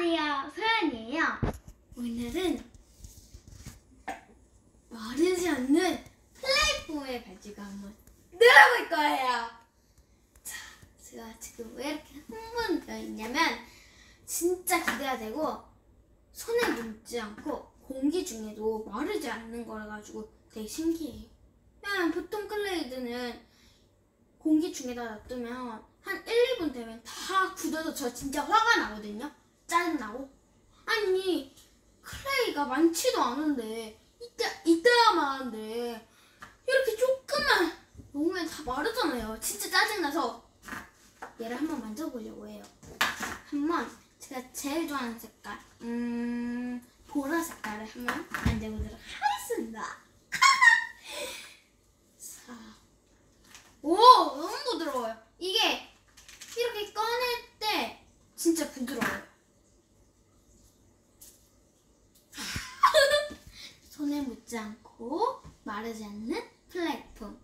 안녕하세요. 소연이에요. 오늘은 마르지 않는 플레이폼을 가지고 한번 놀아볼 거예요. 자, 제가 지금 왜 이렇게 흥분되어 있냐면 진짜 기대가 되고 손에 묻지 않고 공기 중에도 마르지 않는 거라 가지고 되게 신기해요. 왜냐면 보통 clay들은 공기 중에다 놔두면 한 1, 2분 되면 다 굳어서 저 진짜 화가 나거든요. 짜증나고. 아니, 클레이가 많지도 않은데, 이때, 이때야만 하는데, 이렇게 조금만 놓으면 다 마르잖아요. 진짜 짜증나서 얘를 한번 만져보려고 해요. 한번 제가 제일 좋아하는 색깔, 음, 보라 색깔을 한번 만져보도록 하겠습니다. 자, 오 너무 부드러워요. 이게 이렇게 꺼낼 때 진짜 부드러워요. 묻지 않고 마르지 않는 플랫폼.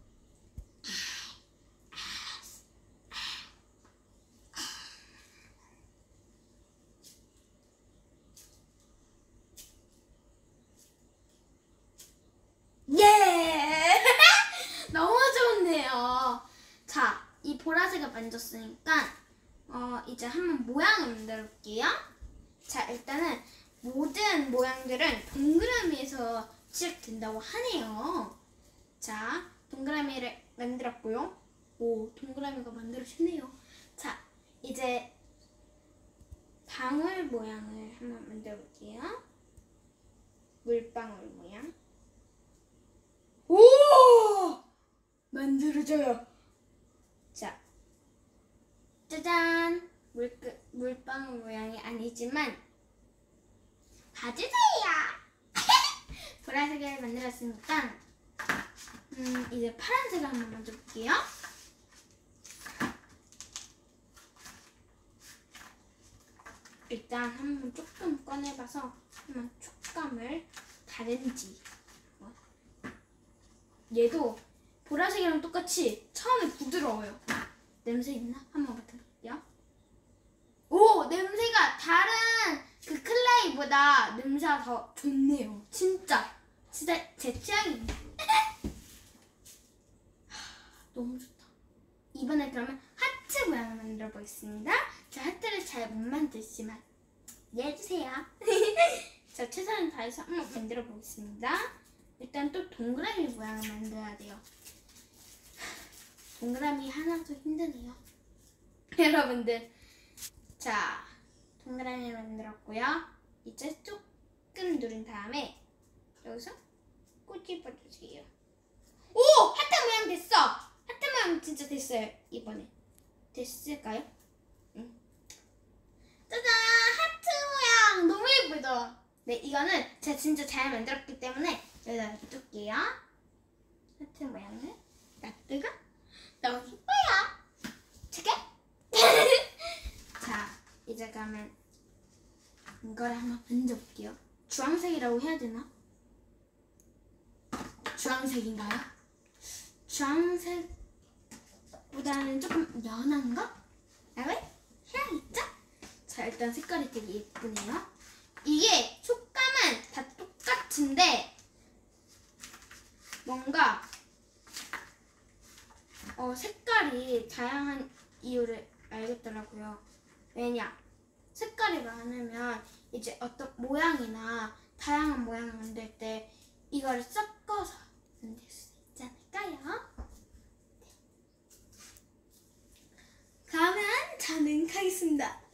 예! 너무 좋네요. 자, 이 보라색을 만졌으니까 어, 이제 한번 모양을 만들어 볼게요. 자, 일단은 모든 모양들은 동그라미에서 시작된다고 하네요. 자, 동그라미를 만들었고요. 오, 동그라미가 만들어지네요. 자, 이제 방울 모양을 한번 만들어 볼게요. 물방울 모양. 오! 만들어져요. 자, 짜잔! 물, 물방울 모양이 아니지만, 봐주세요! 보라색을 만들었으니까, 음, 이제 파란색을 한번 만져볼게요. 일단 한번 조금 꺼내봐서 한번 촉감을 다른지. 뭐. 얘도 보라색이랑 똑같이 처음에 부드러워요. 냄새 있나? 한번 맡아볼게요. 오! 냄새가 다른 그 클레이보다 냄새가 더 좋네요. 진짜. 진짜 제 취향입니다. 하, 너무 좋다. 이번에 그러면 하트 모양을 만들어 보겠습니다. 저 하트를 잘 못 만들지만 이해해주세요. 저 최선을 다해서 한번 만들어 보겠습니다. 일단 또 동그라미 모양을 만들어야 돼요. 동그라미 하나도 힘드네요. 여러분들. 자, 동그라미 만들었고요. 이제 조금 누른 다음에 여기서 꼬집어 주세요. 오! 하트 모양 됐어! 하트 모양 진짜 됐어요. 이번에. 됐을까요? 응. 짜잔! 하트 모양! 너무 예쁘죠? 네, 이거는 제가 진짜 잘 만들었기 때문에 여기다 놔둘게요. 하트 모양을 놔두고 너무 예뻐요. 저게? 자, 이제 그러면 이걸 한번 만져볼게요. 주황색이라고 해야 되나? 주황색인가요? 주황색보다는 조금 연한가? 라고 해야겠죠? 자, 일단 색깔이 되게 예쁘네요. 이게 촉감은 다 똑같은데 뭔가 어, 색깔이 다양한 이유를 알겠더라고요. 왜냐? 색깔이 많으면 이제 어떤 모양이나 다양한 모양을 만들 때 이거를 섞어서 만들 수 있지 않을까요? 그러면 저는 가겠습니다.